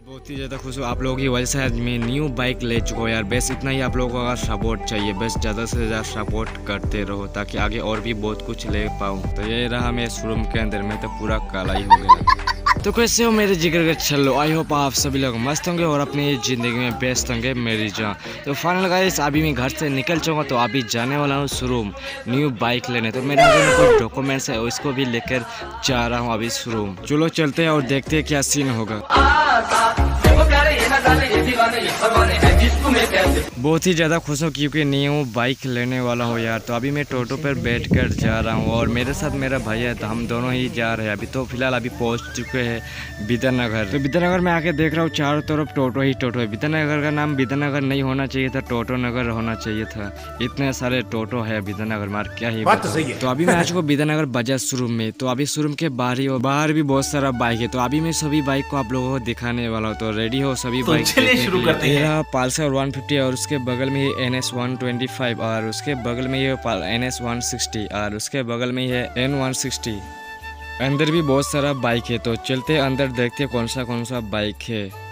बहुत ही ज़्यादा खुश हूँ। आप लोगों की वजह से आज मैं न्यू बाइक ले चुका हूँ यार। बस इतना ही आप लोगों का सपोर्ट चाहिए। बस ज़्यादा से ज़्यादा सपोर्ट करते रहो ताकि आगे और भी बहुत कुछ ले पाऊँ। तो ये रहा मैं शोरूम के अंदर। में तो पूरा काला ही हो गया। तो कैसे हो मेरे जिगर के छल्लो आई होप आप सभी लोग मस्त होंगे और अपनी ज़िंदगी में बेस्ट होंगे मेरी जान। तो फाइनल गाइस अभी मैं घर से निकल चुका तो अभी जाने वाला हूँ शुरू न्यू बाइक लेने। तो मेरे आगे में कुछ डॉक्यूमेंट्स है, उसको भी लेकर जा रहा हूँ अभी शुरू। चलो चलते हैं और देखते हैं क्या सीन होगा। बहुत ही ज़्यादा खुश हूँ क्योंकि न्यू बाइक लेने वाला हूँ यार। तो अभी मैं टोटो पर बैठ कर जा रहा हूँ और मेरे साथ मेरा भाई है तो हम दोनों ही जा रहे हैं। अभी तो फ़िलहाल अभी पहुँच चुके हैं बिदरनगर तो बिदरनगर में आके देख रहा हूँ चारों तरफ़ टोटो ही टोटो है। बिदरनगर का नाम बिदरनगर नहीं होना चाहिए था टोटो नगर होना चाहिए था। इतने सारे टोटो है बिदरनगर में क्या ही बात तो सही है। तो अभी मैं आ चुका बिदरनगर बजाज शोरूम में तो अभी शोरूम के बाहर ही बाहर भी बहुत सारा बाइक है। तो अभी मैं सभी बाइक को आप लोगों को दिखाने वाला हूँ। तो रेडी हो सभी तो बाइक देखने शुरू करते हैं। मेरा पालसर 150 और उसके बगल में ही N S one twenty five और उसके बगल में ये एन एस वन सिक्सटी और उसके बगल में ये एन वन सिक्सटी। अंदर भी बहुत सारा बाइक है तो चलते अंदर देखते कौन सा कौन सा बाइक है।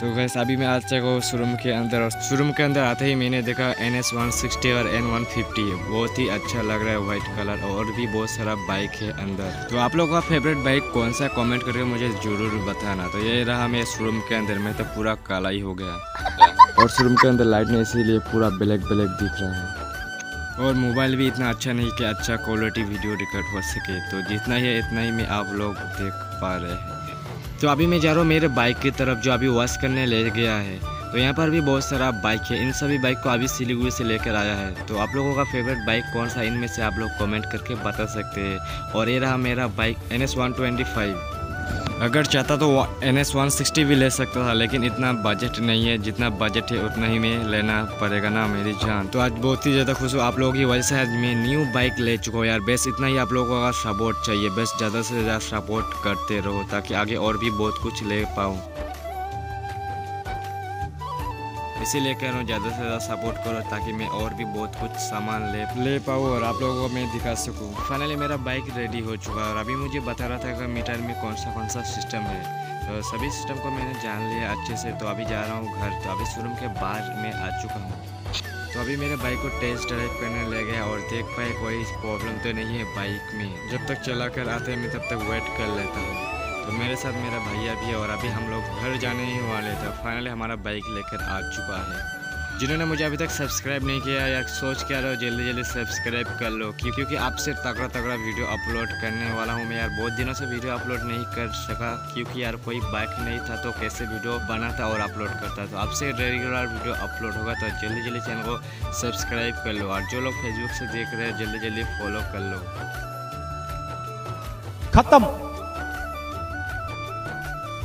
तो गैस अभी मैं आ चुका हूँ शोरूम के अंदर और शोरूम के अंदर आते ही मैंने देखा एन एस वन सिक्सटी और एन वन फिफ्टी बहुत ही अच्छा लग रहा है वाइट कलर और भी बहुत सारा बाइक है अंदर। तो आप लोगों का फेवरेट बाइक कौन सा कमेंट करके मुझे ज़रूर बताना। तो ये रहा मैं शोरूम के अंदर। में तो पूरा काला ही हो गया। और शोरूम के अंदर लाइट में इसीलिए पूरा ब्लैक ब्लैक दिख रहा है। और मोबाइल भी इतना अच्छा नहीं कि अच्छा क्वालिटी वीडियो रिकॉर्ड हो सके। तो जितना ही है इतना ही में आप लोग देख पा रहे हैं। तो अभी मैं जा रहा हूँ मेरे बाइक की तरफ़, जो अभी वॉश करने ले गया है। तो यहाँ पर भी बहुत सारा बाइक है। इन सभी बाइक को अभी सिलीगुड़ी से लेकर आया है। तो आप लोगों का फेवरेट बाइक कौन सा इनमें से आप लोग कमेंट करके बता सकते हैं। और ये रहा मेरा bike N S one twenty five अगर चाहता तो एन एस वन सिक्सटी भी ले सकता था, लेकिन इतना बजट नहीं है, जितना बजट है, उतना ही में लेना पड़ेगा ना मेरी जान। तो आज बहुत ही ज़्यादा खुश हूँ, आप लोगों की वजह से आज मैं न्यू बाइक ले चुका हूँ यार। बस इतना ही आप लोगों का सपोर्ट चाहिए, बस ज़्यादा से ज़्यादा सपोर्ट करते रहो, ताकि आगे और भी बहुत कुछ ले पाऊँ। इसीलिए कह रहा हूँ, ज़्यादा से ज़्यादा सपोर्ट करो ताकि मैं और भी बहुत कुछ सामान ले ले पाऊँ और आप लोगों को मैं दिखा सकूँ। फाइनली मेरा बाइक रेडी हो चुका है और अभी मुझे बता रहा था कि मीटर में कौन सा कौन सा सिस्टम है। तो सभी सिस्टम को मैंने जान लिया अच्छे से तो अभी जा रहा हूँ घर तो अभी शोरूम के बाहर में आ चुका हूँ। तो अभी मेरे बाइक को टेस्ट ड्राइव करने ले गया और देख पाए कोई प्रॉब्लम तो नहीं है बाइक में। जब तक चला कर आते हैं, मैं तब तक वेट कर लेता हूँ। तो मेरे साथ मेरा भैया भी है और अभी हम लोग घर जाने ही वाले थे फाइनली हमारा बाइक लेकर आ चुका है। जिन्होंने मुझे अभी तक सब्सक्राइब नहीं किया या सोच क्या रहो जल्दी जल्दी सब्सक्राइब कर लो, क्यों क्योंकि आपसे तगड़ा तगड़ा वीडियो अपलोड करने वाला हूँ मैं यार। बहुत दिनों से वीडियो अपलोड नहीं कर सका, क्योंकि यार कोई बाइक नहीं था तो कैसे वीडियो बनाता और अपलोड करता तो आपसे रेगुलर वीडियो अपलोड होगा तो जल्दी जल्दी चैनल को सब्सक्राइब कर लो और जो लोग फेसबुक से देख रहे हैं, जल्दी जल्दी फॉलो कर लो। खत्म।